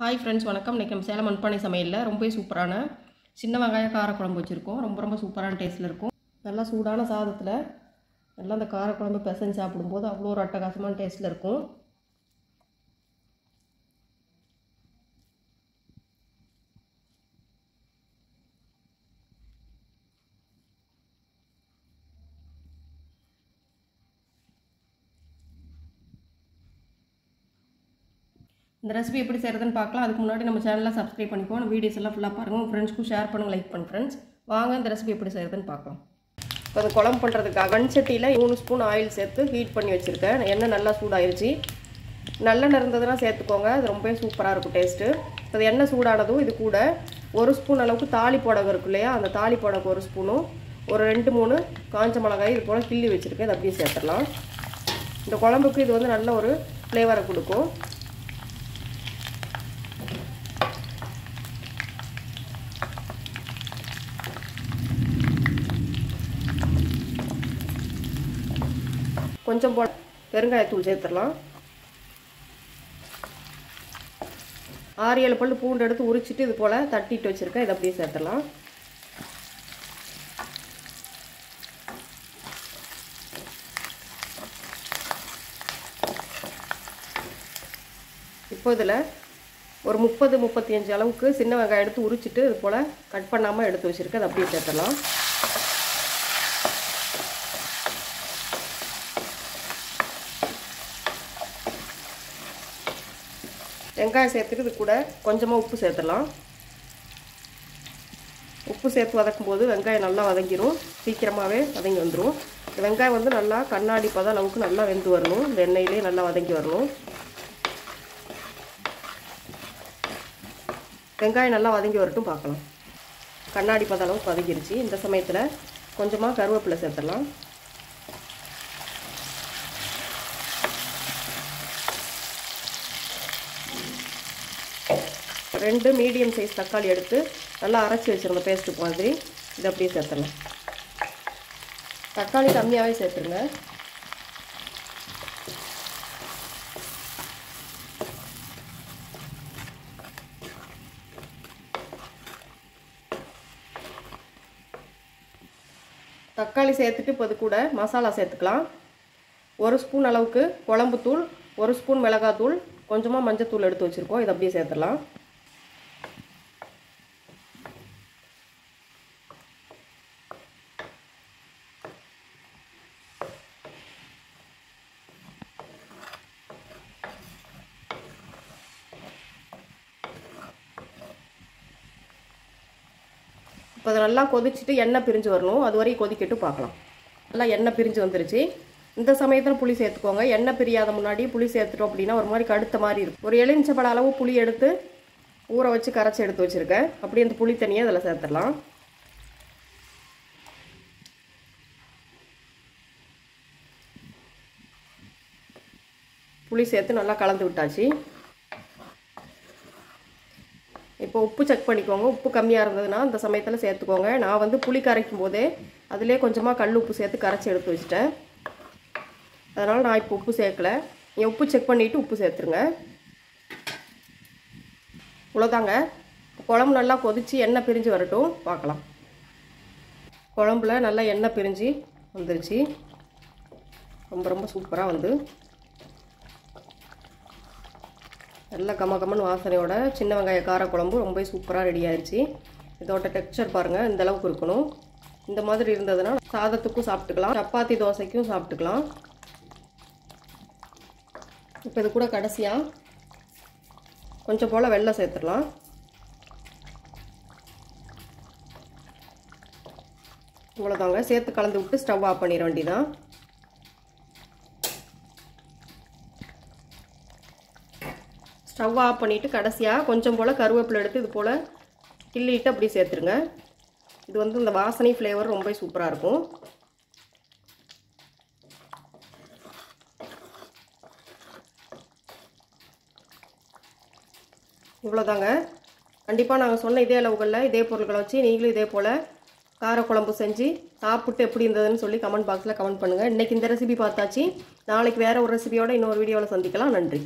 Hi friends வணக்கம். இன்றைக்கி நம்ம சேலம் மண்பானை சமையலில் ரொம்பவே சூப்பரான சின்ன வெங்காய காரக்குழம்பு வச்சுருக்கோம். ரொம்ப ரொம்ப சூப்பரான டேஸ்ட்டில் இருக்கும். நல்லா சூடான சாதத்தில் நல்லா அந்த காரக்குழம்பு பிசைஞ்சு சாப்பிடும்போது அவ்வளோ ஒரு அட்டகாசமான டேஸ்ட்டில் இருக்கும். இந்த ரெசிபி எப்படி செய்கிறதுன்னு பார்க்கலாம். அதுக்கு முன்னாடி நம்ம சேனலில் சப்ஸ்கிரைப் பண்ணிக்கோங்க. வீடியோஸ் எல்லாம் ஃபுல்லாக பாருங்கள் உங்கள் ஃப்ரெண்ட்ஸ்க்கும் ஷேர் பண்ணுங்கள் லைக் பண்ணு ஃப்ரெண்ட்ஸ் வாங்க இந்த ரெசிபி எப்படி செய்கிறதுன்னு பார்க்கலாம். இப்போ அந்த குழம்பு பண்ணுறதுக்காக கன்சட்டியில் மூணு ஸ்பூன் ஆயில் சேர்த்து ஹீட் பண்ணி வச்சுருக்கேன். எண்ணெய் நல்லா சூடாயிருச்சு. நல்லெண்ணெய் இருந்ததுன்னா சேர்த்துக்கோங்க. அது ரொம்பவே சூப்பராக இருக்கும் டேஸ்ட்டு அது எண்ணெய் சூடானதும் இது கூட ஒரு ஸ்பூன் அளவுக்கு தாலி புடவை இருக்கு இல்லையா? அந்த தாலி புடவை ஒரு ஸ்பூனும் ஒரு ரெண்டு மூணு காஞ்ச மிளகாய் இது போல் கிள்ளி வச்சுருக்கேன். இது அப்படியே சேர்த்துடலாம். இந்த குழம்புக்கு இது வந்து நல்ல ஒரு ஃப்ளேவரை கொடுக்கும். கொஞ்சம் போல் பெருங்காயத்தூள் சேர்த்துடலாம். ஆறு ஏழு பல்லு பூண்டு எடுத்து உரிச்சிட்டு இது போல் தட்டிட்டு வச்சுருக்கேன். இதை அப்படியே சேர்த்துடலாம். இப்போ இதில் ஒரு முப்பது முப்பத்தி அஞ்சு அளவுக்கு சின்ன வெங்காயம் எடுத்து உரிச்சிட்டு இது போல் கட் பண்ணாமல் எடுத்து வச்சுருக்கேன். அதை அப்படியே சேர்த்துடலாம். வெங்காயம் சேர்த்துட்டு இது கூட கொஞ்சமாக உப்பு சேர்த்துடலாம். உப்பு சேர்த்து வதக்கும் போது வெங்காயம் நல்லா வதங்கிடும் சீக்கிரமாகவே வதங்கி வந்துடும் வெங்காயம் வந்து நல்லா கண்ணாடி பதம் அளவுக்கு நல்லா வெந்து வரணும். இந்த எண்ணெயிலே நல்லா வதங்கி வரணும். வெங்காயம் நல்லா வதங்கி வரட்டும் பார்க்கலாம். கண்ணாடி பத அளவுக்கு வதங்கிருச்சு. இந்த சமயத்தில் கொஞ்சமாக கருவேப்பிலை சேர்த்துடலாம். ரெண்டு மீடியம் சைஸ் தக்காளி எடுத்து நல்லா அரைச்சி வச்சுருங்க பேஸ்ட்டு மாதிரி. இதை அப்படியே சேர்த்துடலாம். தக்காளி கம்மியாகவே சேர்த்துருங்க. தக்காளி சேர்த்துட்டு இப்போ இது கூட மசாலா சேர்த்துக்கலாம். ஒரு ஸ்பூன் அளவுக்கு குழம்புத்தூள் ஒரு ஸ்பூன் மிளகாத்தூள் கொஞ்சமாக மஞ்சத்தூள் எடுத்து வச்சுருக்கோம். இதை அப்படியே சேர்த்துடலாம். இப்போ அதை நல்லா கொதிச்சுட்டு எண்ணெய் பிரிஞ்சு வரணும். அது வரையும் கொதிக்கிட்டு பார்க்கலாம். நல்லா எண்ணெய் பிரிஞ்சு வந்துருச்சு. இந்த சமயத்தில் புளி சேர்த்துக்கோங்க. எண்ணெய் பிரியாத முன்னாடி புளி சேர்த்துட்டோம் அப்படின்னா ஒரு மாதிரி கடுத்த மாதிரி இருக்கும். ஒரு எலுமிச்சப்பட அளவு புளி எடுத்து ஊற வச்சு கரைச்சி எடுத்து வச்சுருக்கேன். அப்படியே அந்த புளி தனியாக அதில் சேர்த்துடலாம். புளி சேர்த்து நல்லா கலந்து விட்டாச்சு. இப்போ உப்பு செக் பண்ணிக்கோங்க. உப்பு கம்மியாக இருந்ததுன்னா அந்த சமயத்தில் சேர்த்துக்கோங்க. நான் வந்து புளி கரைக்கும் போதே அதிலே கொஞ்சமாக கல் உப்பு சேர்த்து கரைச்சி எடுத்து வச்சிட்டேன். அதனால் நான் இப்போ உப்பு சேர்க்கல. நீங்கள் உப்பு செக் பண்ணிவிட்டு உப்பு சேர்த்துருங்க. இவ்வளோதாங்க குழம்பு நல்லா கொதித்து எண்ணெய் பிரிஞ்சு வரட்டும். பார்க்கலாம். குழம்புல நல்லா எண்ணெய் பிரிஞ்சு வந்துருச்சு. ரொம்ப ரொம்ப சூப்பராக வந்து நல்ல கம கமன்னு வாசனையோட சின்ன வெங்காய காரக்குழம்பு ரொம்ப சூப்பராக ரெடி ஆயிடுச்சு இதோட டெக்ஸ்சர் பாருங்கள் இந்த அளவுக்கு இருக்கணும். இந்த மாதிரி இருந்ததுன்னா சாதத்துக்கும் சாப்பிட்டுக்கலாம் சப்பாத்தி தோசைக்கும் சாப்பிட்டுக்கலாம். இப்போ இது கூட கடைசியாக கொஞ்சம் போல் வெள்ளை சேர்த்துடலாம். இவ்வளோதாங்க சேர்த்து கலந்து விட்டு ஸ்டவ் ஆஃப் பண்ணிட வேண்டிதான் ஸ்டவ் ஆஃப் பண்ணிவிட்டு கடைசியாக கொஞ்சம் போல் கருவேப்பிலை எடுத்து இது போல் கிள்ளிட்டு அப்படி சேர்த்துருங்க. இது வந்து இந்த வாசனை ஃப்ளேவர் ரொம்ப சூப்பராக இருக்கும். இவ்வளோதாங்க கண்டிப்பாக நாங்கள் சொன்ன இதே அளவுகளில் இதே பொருட்களை வச்சு நீங்களும் இதே போல் காரக்குழம்பு செஞ்சு சாப்பிட்டு எப்படி இருந்ததுன்னு சொல்லி கமெண்ட் பாக்ஸில் கமெண்ட் பண்ணுங்கள் இன்றைக்கி இந்த ரெசிபி பார்த்தாச்சு. நாளைக்கு வேறு ஒரு ரெசிபியோட இன்னொரு வீடியோவில் சந்திக்கலாம். நன்றி.